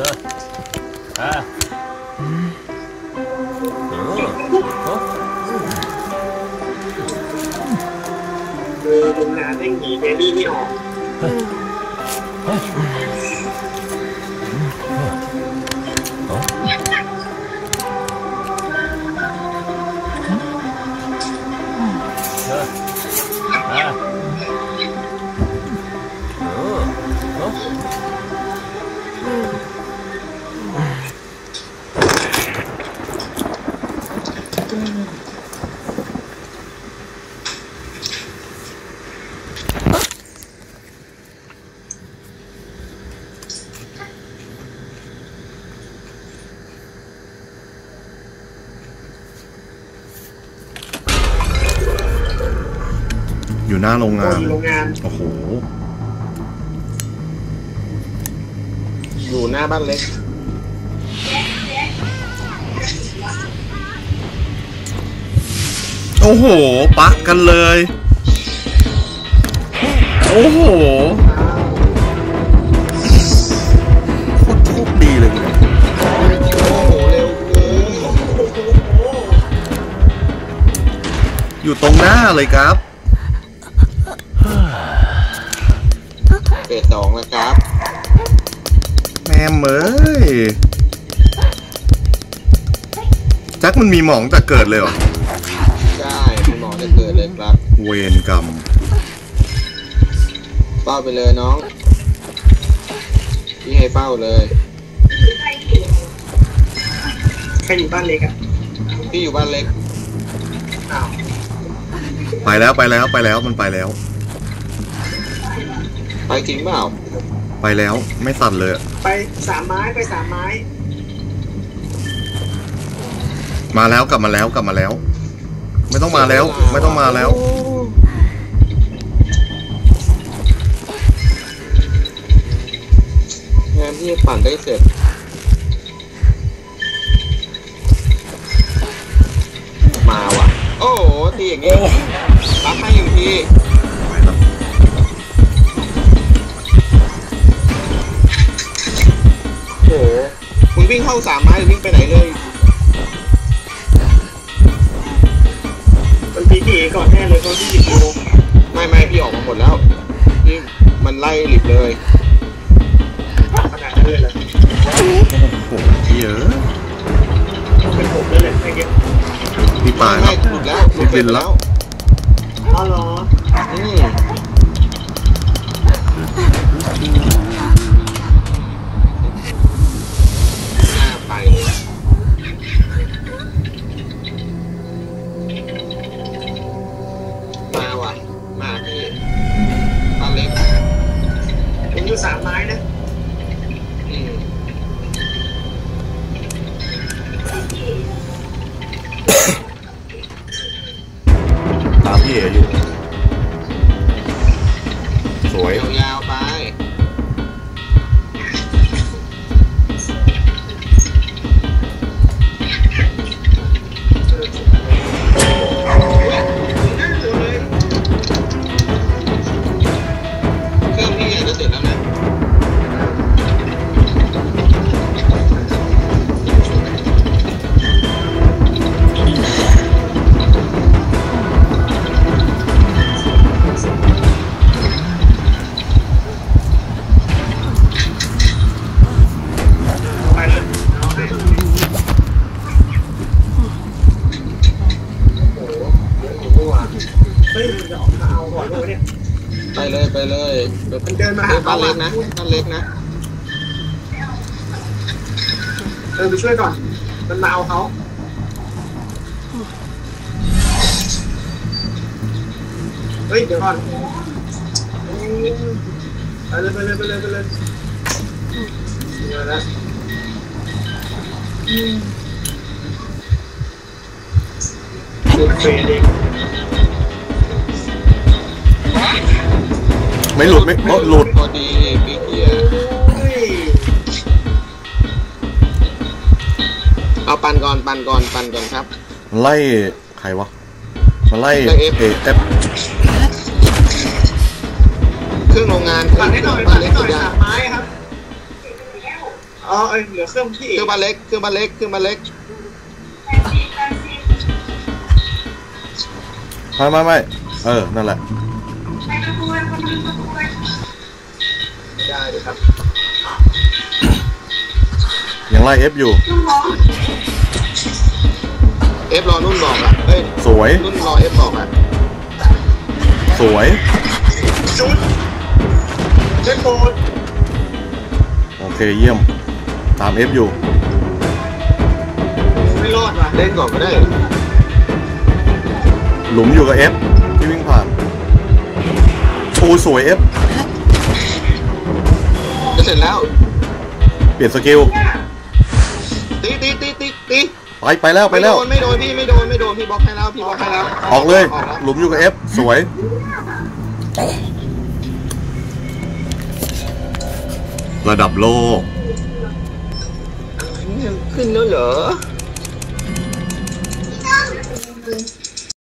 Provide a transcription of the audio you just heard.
อะเออเออคือ อยู่หน้าโรงโดงานนโรงงาน โอ้โห อยู่หน้าบ้านเล็ก โอ้โหปะกันเลย โอ้โหโคตรโชคดีเลยเนี่ยโอ้โหเร็วเกินอยู่ตรงหน้าเลยครับ เฟสสองแล้วครับ แม่เมยแจ็คมันมีหมองแต่เกิดเลยเหรอ ใช่คุณหมอจะเกิดเลยครับเวรกรรมเฝ้าไปเลยน้อง พี่ให้เฝ้าเลย ใครอยู่บ้านเล็กอะพี่อยู่บ้านเล็ก อ้าว ไปแล้วไปแล้วไปแล้วมันไปแล้ว ไปจริงเปล่าไปแล้วไม่สั่นเลยอะไปสามไม้ไปสามไม้มาแล้วกลับมาแล้วกลับมาแล้ว ไม่ต้องมาแล้ว ไม่ต้องมาแล้ว งานที่ปั่นได้เสร็จ วิ่งเข้าสามไม้หรือวิ่งไปไหนเลย มันพีพีก่อนแน่เลยเขาที่หยิบโยไม่ไม่พี่ออกมาหมดแล้วพี่มันไล่หลิบเลยขนาดนั้นเลยเหรอโอ้โหเยอะเป็นผมเลยเลยไอ้เงี้ยพี่ปลายคไม่รับหลุดแล้วหลุดไปแล้ว อ๋อเหรอ อืม ตามพี่เเลยมันเดินมาหาเฮ้ยบ้าเขานเล็อะกนะบ้านเล็กนะเออไปช่วยก่อน มันมาเอาเขาเฮ้ยเดี๋ยวก่อนไปเลยไปเลยไปเลยไปเลยเดี๋ยวนะดูเฟรเอง ไม่หลุดไม่โอ้หลุดพอดีพี่เกียร์เฮ้ยเอาปันก่อนปันก่อนปันก่อนครับ ไล่ใครวะมาไล่ไล่เอ F เอฟเครื่องโรงงานปั่นให้หน่อยบ้าปั่นนเล็ให้กหน่สุอยดยาสามไม้ครับอ๋อเอ้ยเหลือเครื่องพี่เครื่องบ้านเล็กเครื่องบ้านเล็กเครื่องบ้านเล็กไม่ไม่ไม่เออนั่นแหละ ได้เลยครับ ยังไล่เอฟอยู่ เอฟรอนุ่นบอกอะเฮ้ยสวย นุ่นรอเอฟบอกอะสวยจุดเช็คโบนโอเคเยี่ยม ตามเอฟอยู่ ไม่รอดว่ะเล่นก่อนก็ได้ หลุมอยู่กับเอฟที่วิ่งผ่าน โอ้ยสวยเอฟจะเสร็จแล้ว เปลี่ยนสกิลตีตีตีตีตีไปไปแล้วไปไม่แล้โดวนไม่โดนพี่ไม่โดนไม่โดนพี่บล็อกให้แล้วพี่บล็อกให้แล้วออกเลยออกแล้วหลุมอยู่กับเอฟสวย ระดับโลก ขึ้นแล้วเหรอ